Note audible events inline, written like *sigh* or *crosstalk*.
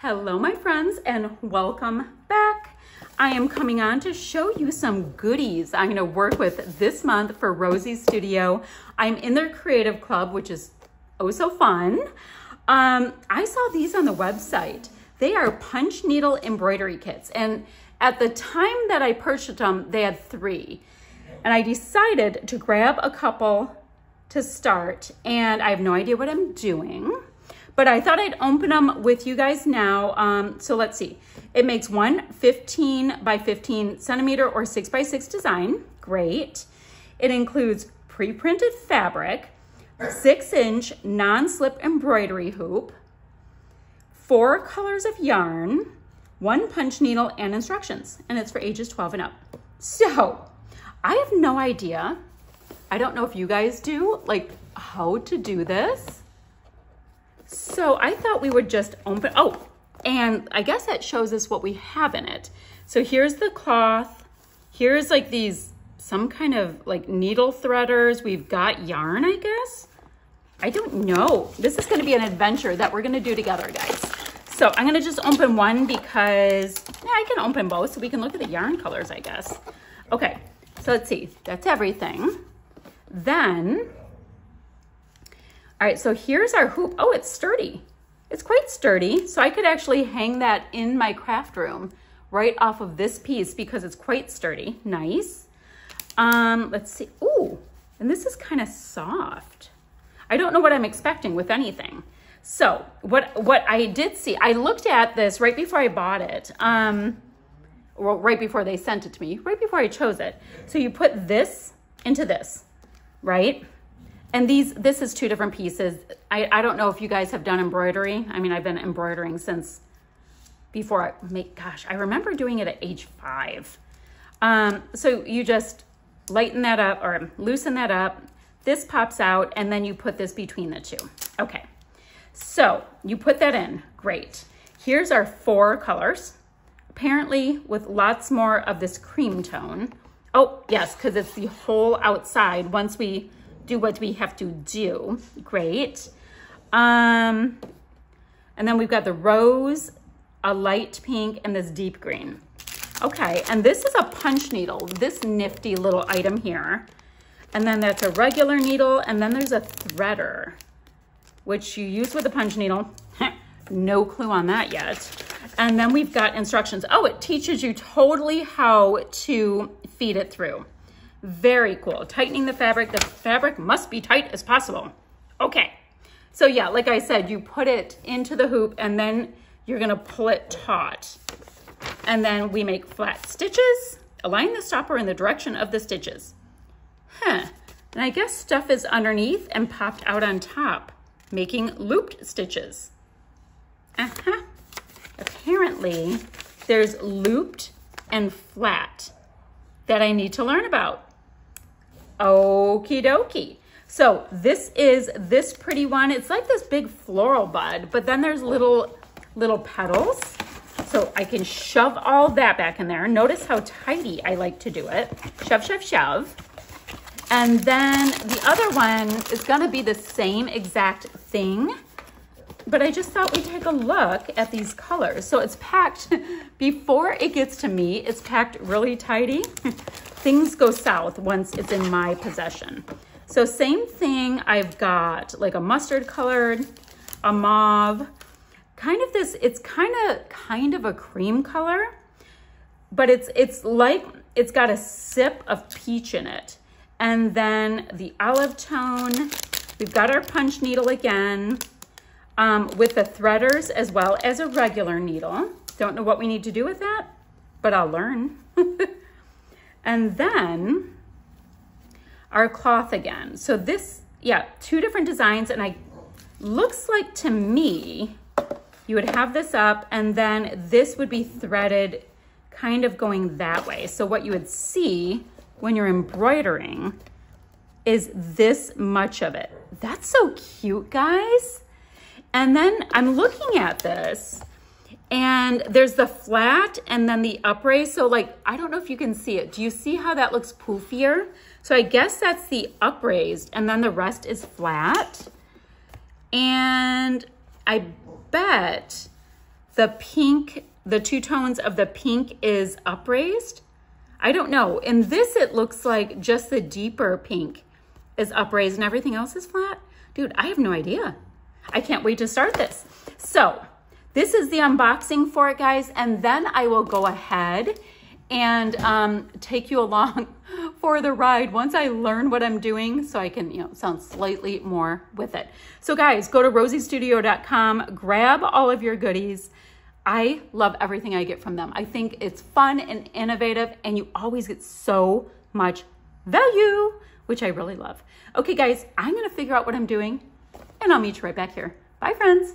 Hello, my friends, and welcome back. I am coming on to show you some goodies I'm gonna work with this month for Rosie's Studio. I'm in their creative club, which is oh so fun. Um, I saw these on the website. They are punch needle embroidery kits. And at the time that I purchased them, they had three. And I decided to grab a couple to start. And I have no idea what I'm doing. But I thought I'd open them with you guys now. Um, so let's see. It makes one 15 by 15 centimeter or 6 by 6 design. Great. It includes pre-printed fabric, 6 inch non-slip embroidery hoop, four colors of yarn, one punch needle, and instructions. And it's for ages 12 and up. So I have no idea. I don't know if you guys do, like how to do this. So I thought we would just open, oh, and I guess that shows us what we have in it. So here's the cloth. Here's like these, some kind of like needle threaders. We've got yarn, I guess. I don't know. This is gonna be an adventure that we're gonna do together, guys. So I'm gonna just open one because, yeah, I can open both so we can look at the yarn colors, I guess. Okay, so let's see, that's everything. Then all right, so here's our hoop. Oh, it's sturdy. It's quite sturdy. So I could actually hang that in my craft room right off of this piece because it's quite sturdy. Nice. Um, let's see. Ooh, and this is kind of soft. I don't know what I'm expecting with anything. So what, what I did see, I looked at this right before I bought it. Um, well, right before they sent it to me, right before I chose it. So you put this into this, right? And these, this is two different pieces. I, I don't know if you guys have done embroidery. I mean, I've been embroidering since before I make, gosh, I remember doing it at age five. Um, so you just lighten that up or loosen that up. This pops out and then you put this between the two. Okay, so you put that in, great. Here's our four colors, apparently with lots more of this cream tone. Oh, yes, because it's the whole outside once we do what we have to do. Great. Um, and then we've got the rose, a light pink, and this deep green. Okay, and this is a punch needle, this nifty little item here. And then that's a regular needle, and then there's a threader, which you use with a punch needle. *laughs* no clue on that yet. And then we've got instructions. Oh, it teaches you totally how to feed it through. Very cool. Tightening the fabric. The fabric must be tight as possible. Okay. So yeah, like I said, you put it into the hoop and then you're going to pull it taut. And then we make flat stitches. Align the stopper in the direction of the stitches. Huh. And I guess stuff is underneath and popped out on top, making looped stitches. Uh-huh. Apparently, there's looped and flat that I need to learn about. Okie dokie. So this is this pretty one. It's like this big floral bud, but then there's little, little petals. So I can shove all that back in there. Notice how tidy I like to do it. Shove, shove, shove. And then the other one is gonna be the same exact thing, but I just thought we'd take a look at these colors. So it's packed, *laughs* before it gets to me, it's packed really tidy. *laughs* things go south once it's in my possession. So same thing, I've got like a mustard colored, a mauve, kind of this, it's kind of, kind of a cream color, but it's, it's like, it's got a sip of peach in it. And then the olive tone, we've got our punch needle again, um, with the threaders as well as a regular needle. Don't know what we need to do with that, but I'll learn. And then our cloth again. So this, yeah, two different designs and I, looks like to me, you would have this up and then this would be threaded kind of going that way. So what you would see when you're embroidering is this much of it. That's so cute, guys. And then I'm looking at this and there's the flat and then the upraise. So like, I don't know if you can see it. Do you see how that looks poofier? So I guess that's the upraised and then the rest is flat. And I bet the pink, the two tones of the pink is upraised. I don't know. In this, it looks like just the deeper pink is upraised and everything else is flat. Dude, I have no idea. I can't wait to start this. So this is the unboxing for it, guys. And then I will go ahead and um, take you *laughs* along for the ride once I learn what I'm doing so I can, you know, sound slightly more with it. So guys, go to rosiesstudio.com, grab all of your goodies. I love everything I get from them. I think it's fun and innovative and you always get so much value, which I really love. Okay, guys, I'm gonna figure out what I'm doing and I'll meet you right back here. Bye, friends.